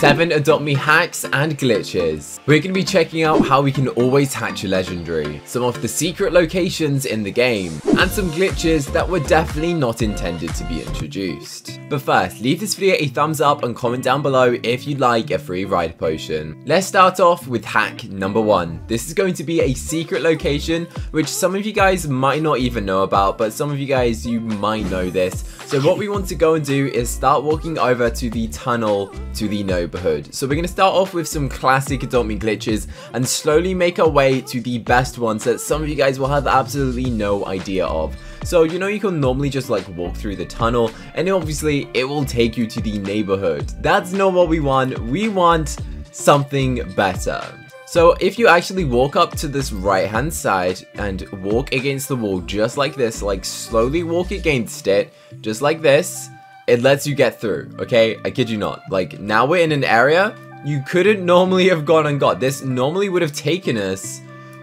7 Adopt Me hacks and glitches. We're going to be checking out how we can always hatch a legendary, some of the secret locations in the game, and some glitches that were definitely not intended to be introduced. But first, leave this video a thumbs up and comment down below if you'd like a free ride potion. Let's start off with hack number 1. This is going to be a secret location which some of you guys might not even know about, but some of you guys you might know this. So what we want to go and do is start walking over to the tunnel to the node neighborhood. So we're going to start off with some classic Adopt Me glitches and slowly make our way to the best ones that some of you guys will have absolutely no idea of. So you know you can normally just like walk through the tunnel and obviously it will take you to the neighborhood. That's not what we want. We want something better. So if you actually walk up to this right hand side and walk against the wall just like this, like slowly walk against it, just like this, it lets you get through, okay? I kid you not. Like, now we're in an area you couldn't normally have gone and got. This normally would have taken us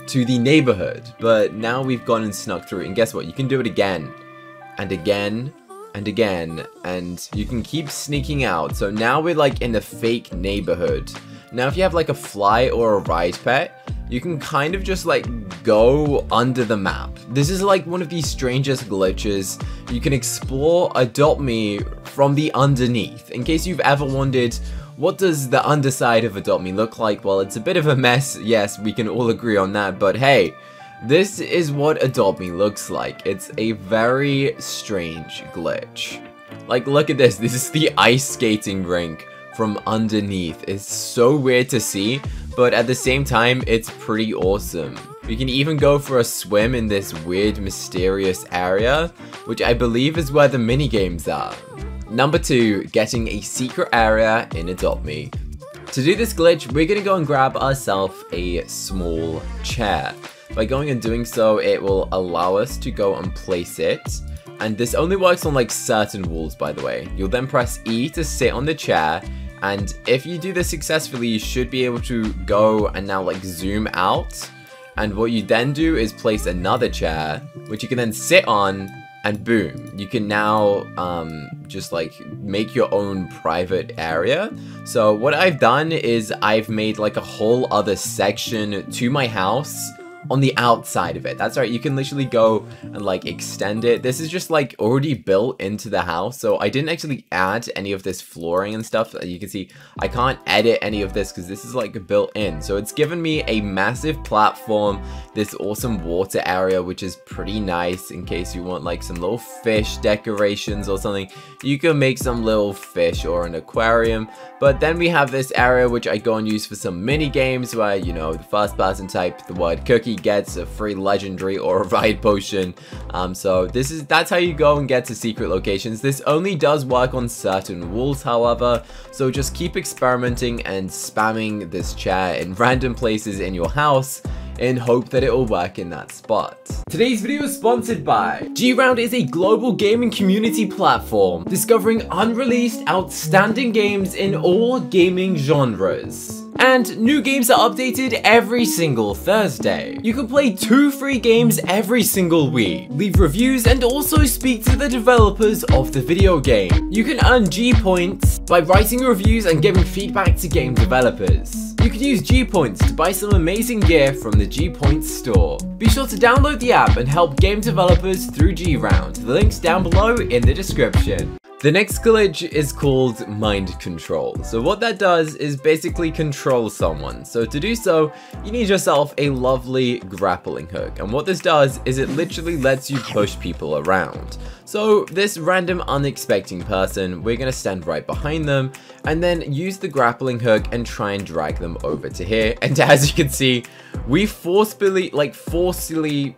to the neighborhood, but now we've gone and snuck through. And guess what? You can do it again, and again, and again, and you can keep sneaking out. So now we're like in the fake neighborhood. Now if you have like a fly or a ride pet, you can kind of just like go under the map. This is like one of the strangest glitches. You can explore Adopt Me from the underneath. In case you've ever wondered, what does the underside of Adopt Me look like? Well, it's a bit of a mess. Yes, we can all agree on that, but hey, this is what Adopt Me looks like. It's a very strange glitch. Like, look at this. This is the ice skating rink from underneath. It's so weird to see, but at the same time, it's pretty awesome. We can even go for a swim in this weird, mysterious area, which I believe is where the mini-games are. Number 2, getting a secret area in Adopt Me. To do this glitch, we're gonna go and grab ourselves a small chair. By going and doing so, it will allow us to go and place it. And this only works on like certain walls, by the way. You'll then press E to sit on the chair, and if you do this successfully, you should be able to go and now like zoom out. And what you then do is place another chair, which you can then sit on and boom, you can now um, just like make your own private area. So what I've done is I've made like a whole other section to my house on the outside of it. That's right, you can literally go and like extend it. This is just like already built into the house, so I didn't actually add any of this flooring and stuff. Uh, you can see I can't edit any of this because this is like built in. So it's given me a massive platform, this awesome water area, which is pretty nice in case you want like some little fish decorations or something. You can make some little fish or an aquarium. But then we have this area which I go and use for some mini games where, you know, the first person type the word cookie gets a free legendary or a ride potion. Um, so this is that's how you go and get to secret locations. This only does work on certain walls, however, so just keep experimenting and spamming this chair in random places in your house in hope that it will work in that spot. Today's video is sponsored by G-Round is a global gaming community platform discovering unreleased outstanding games in all gaming genres. And new games are updated every single Thursday. You can play two free games every single week, leave reviews and also speak to the developers of the video game. You can earn G points by writing reviews and giving feedback to game developers. You can use G points to buy some amazing gear from the G Points store. Be sure to download the app and help game developers through G-Round. The link's down below in the description. The next glitch is called mind control. So what that does is basically control someone. So to do so, you need yourself a lovely grappling hook. And what this does is it literally lets you push people around. So this random unexpected person, we're gonna stand right behind them and then use the grappling hook and try and drag them over to here. And as you can see, we forcefully, like forcefully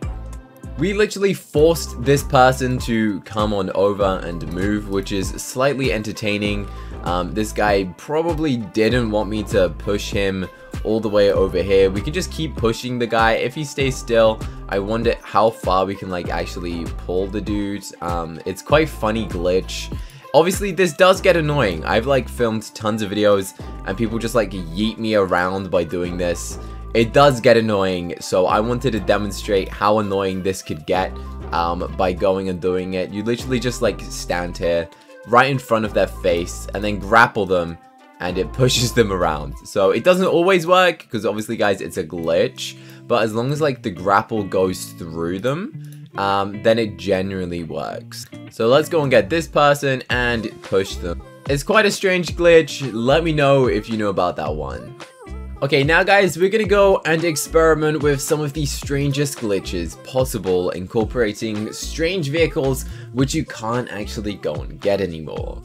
we literally forced this person to come on over and move, which is slightly entertaining. Um, this guy probably didn't want me to push him all the way over here. We can just keep pushing the guy. If he stays still, I wonder how far we can like actually pull the dude. Um, it's quite funny glitch. Obviously, this does get annoying. I've like filmed tons of videos and people just like yeet me around by doing this. It does get annoying, so I wanted to demonstrate how annoying this could get um, by going and doing it. You literally just like stand here right in front of their face and then grapple them and it pushes them around. So it doesn't always work because obviously guys it's a glitch but as long as like the grapple goes through them um, then it generally works. So let's go and get this person and push them. It's quite a strange glitch. Let me know if you know about that one. Okay, now guys, we're gonna go and experiment with some of the strangest glitches possible, incorporating strange vehicles which you can't actually go and get anymore.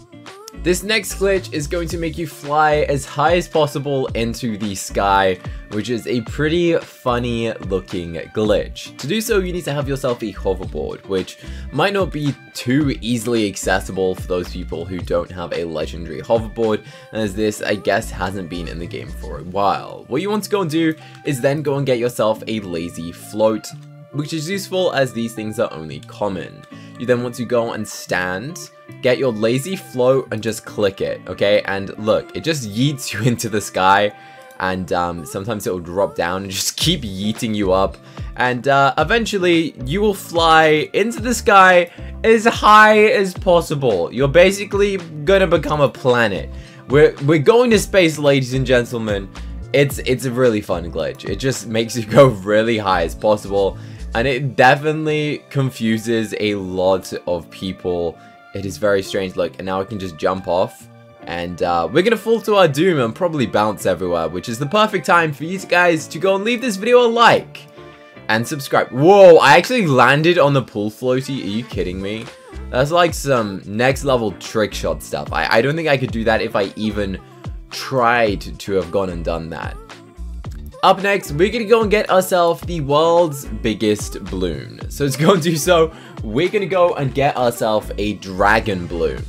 This next glitch is going to make you fly as high as possible into the sky, which is a pretty funny looking glitch. To do so, you need to have yourself a hoverboard, which might not be too easily accessible for those people who don't have a legendary hoverboard, as this, I guess, hasn't been in the game for a while. What you want to go and do is then go and get yourself a lazy float, which is useful as these things are only common. You then want to go and stand, get your lazy float and just click it, okay? And look, it just yeets you into the sky and um, sometimes it will drop down and just keep yeeting you up. And uh, eventually, you will fly into the sky as high as possible. You're basically gonna become a planet. We're, we're going to space, ladies and gentlemen. It's, it's a really fun glitch. It just makes you go really high as possible. And it definitely confuses a lot of people. It is very strange. Look, and now I can just jump off. And uh, we're gonna fall to our doom and probably bounce everywhere, which is the perfect time for you guys to go and leave this video a like and subscribe. Whoa, I actually landed on the pool floaty. Are you kidding me? That's like some next level trick shot stuff. I, I don't think I could do that if I even tried to have gone and done that. Up next, we're gonna go and get ourselves the world's biggest balloon. So to go and do so, we're gonna go and get ourselves a dragon balloon.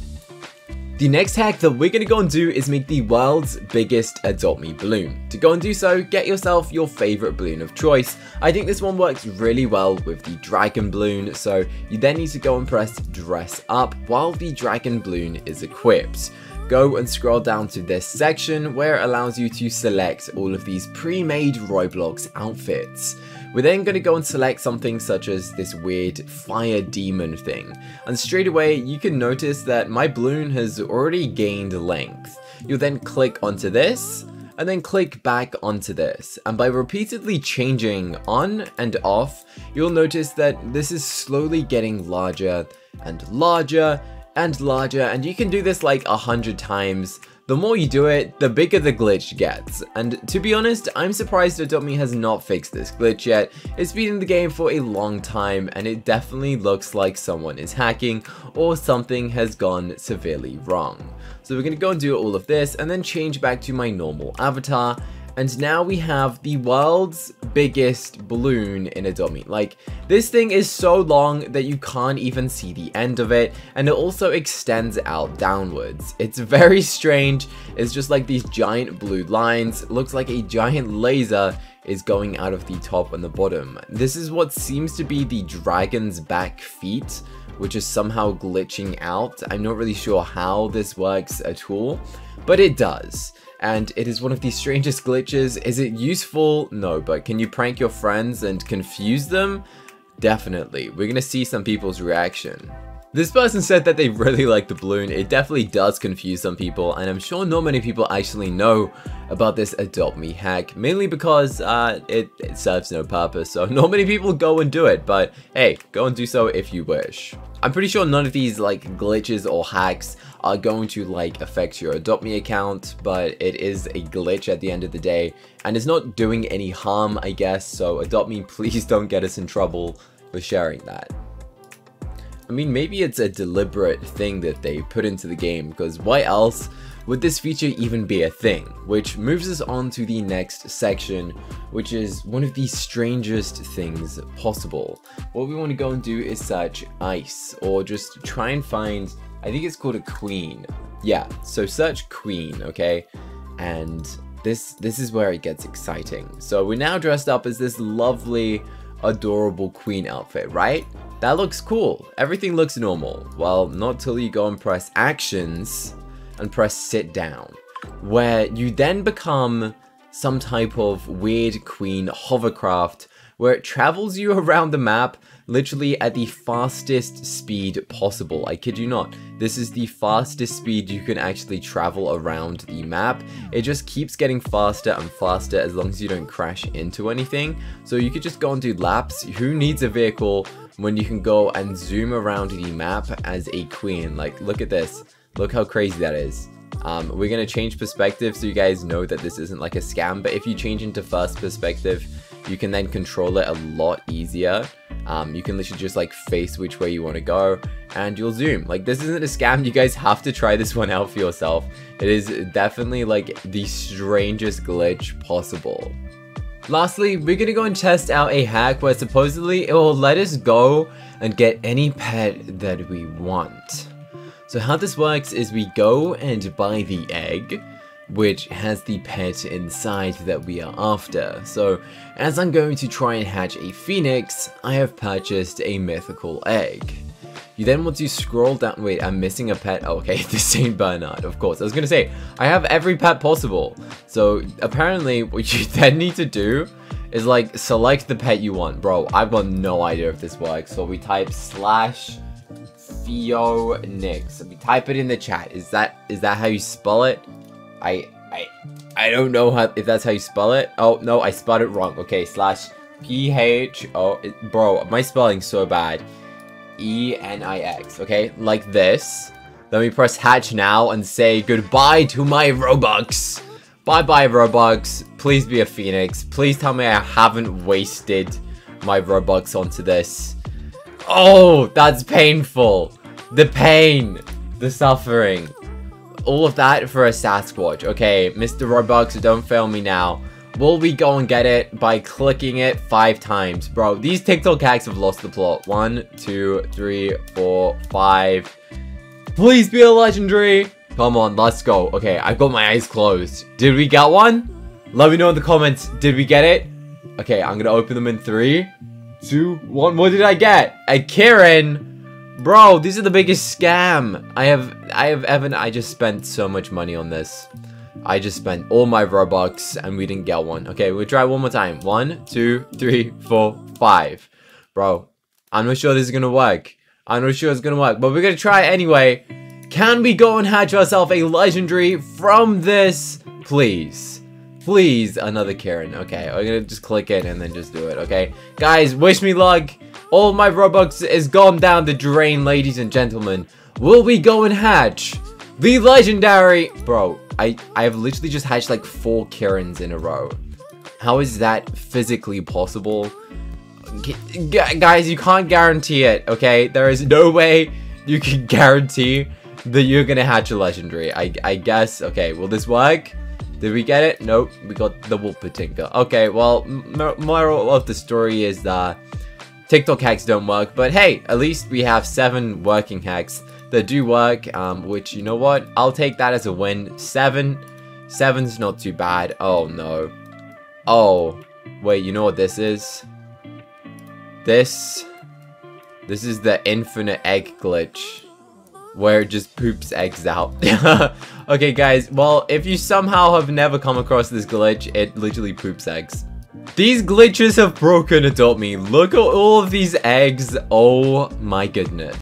The next hack that we're gonna go and do is make the world's biggest Adopt Me balloon. To go and do so, get yourself your favorite balloon of choice. I think this one works really well with the dragon balloon, so you then need to go and press dress up while the dragon balloon is equipped go and scroll down to this section where it allows you to select all of these pre-made Roblox outfits. We're then going to go and select something such as this weird fire demon thing. And straight away you can notice that my balloon has already gained length. You'll then click onto this and then click back onto this. And by repeatedly changing on and off, you'll notice that this is slowly getting larger and larger and larger and you can do this like a hundred times. The more you do it, the bigger the glitch gets. And to be honest, I'm surprised Adopt has not fixed this glitch yet. It's been in the game for a long time and it definitely looks like someone is hacking or something has gone severely wrong. So we're to go and do all of this and then change back to my normal avatar and now we have the world's biggest balloon in Adopt Me. Like, this thing is so long that you can't even see the end of it, and it also extends out downwards. It's very strange, it's just like these giant blue lines, it looks like a giant laser is going out of the top and the bottom. This is what seems to be the dragon's back feet, which is somehow glitching out. I'm not really sure how this works at all, but it does and it is one of the strangest glitches. Is it useful? No, but can you prank your friends and confuse them? Definitely. We're gonna see some people's reaction. This person said that they really like the balloon. It definitely does confuse some people, and I'm sure not many people actually know about this Adopt Me hack, mainly because uh, it, it serves no purpose, so not many people go and do it, but hey, go and do so if you wish. I'm pretty sure none of these like glitches or hacks are going to like affect your Adopt Me account, but it is a glitch at the end of the day, and it's not doing any harm, I guess, so Adopt Me, please don't get us in trouble for sharing that. I mean, maybe it's a deliberate thing that they put into the game, because why else would this feature even be a thing? Which moves us on to the next section, which is one of the strangest things possible. What we want to go and do is search ice, or just try and find, I think it's called a queen. Yeah, so search queen, okay? And this, this is where it gets exciting. So we're now dressed up as this lovely, adorable queen outfit, right? That looks cool. Everything looks normal. Well, not till you go and press actions and press sit down, where you then become some type of weird queen hovercraft where it travels you around the map literally at the fastest speed possible. I kid you not. This is the fastest speed you can actually travel around the map. It just keeps getting faster and faster as long as you don't crash into anything. So you could just go and do laps. Who needs a vehicle when you can go and zoom around the map as a queen? Like, look at this. Look how crazy that is. Um, we're going to change perspective so you guys know that this isn't like a scam, but if you change into first perspective, you can then control it a lot easier. Um, you can literally just like face which way you want to go and you'll zoom. Like this isn't a scam, you guys have to try this one out for yourself. It is definitely like the strangest glitch possible. Lastly, we're gonna go and test out a hack where supposedly it will let us go and get any pet that we want. So how this works is we go and buy the egg, which has the pet inside that we are after. So as I'm going to try and hatch a phoenix, I have purchased a mythical egg. You then want to scroll down, wait, I'm missing a pet, oh, okay, the St. Bernard, of course. I was gonna say, I have every pet possible. So apparently what you then need to do is like select the pet you want. Bro, I've got no idea if this works. So we type slash Phoenix. We type it in the chat. Is that is that how you spell it? I I I don't know how if that's how you spell it. Oh no, I spelled it wrong. Okay, slash P H O. Bro, my spelling's so bad. E N I X. Okay, like this. Then we press hatch now and say goodbye to my Robux. Bye bye Robux. Please be a phoenix. Please tell me I haven't wasted my Robux onto this. Oh, that's painful. The pain. The suffering all of that for a Sasquatch. Okay, Mr. Robux, don't fail me now. Will we go and get it by clicking it five times? Bro, these TikTok hacks have lost the plot. One, two, three, four, five. Please be a legendary. Come on, let's go. Okay, I've got my eyes closed. Did we get one? Let me know in the comments. Did we get it? Okay, I'm gonna open them in three, two, one. What did I get? A Kirin. Bro, these are the biggest scam. I have, I have, Evan, I just spent so much money on this. I just spent all my Robux and we didn't get one. Okay, we'll try one more time. One, two, three, four, five. Bro, I'm not sure this is gonna work. I'm not sure it's gonna work, but we're gonna try anyway. Can we go and hatch ourselves a legendary from this? Please. Please, another Kirin. Okay, I'm gonna just click it and then just do it, okay? Guys, wish me luck. All my Robux is gone down the drain, ladies and gentlemen. Will we go and hatch the legendary... Bro, I, I have literally just hatched like four Kirins in a row. How is that physically possible? G guys, you can't guarantee it, okay? There is no way you can guarantee that you're gonna hatch a legendary. I, I guess, okay, will this work? Did we get it? Nope, we got the Wolpertinger. Okay, well, moral of the story is that TikTok hacks don't work, but hey, at least we have seven working hacks that do work, um, which, you know what, I'll take that as a win. Seven, seven's not too bad. Oh, no. Oh, wait, you know what this is? This, this is the infinite egg glitch, where it just poops eggs out. okay, guys, well, if you somehow have never come across this glitch, it literally poops eggs. These glitches have broken Adopt Me. Look at all of these eggs. Oh my goodness.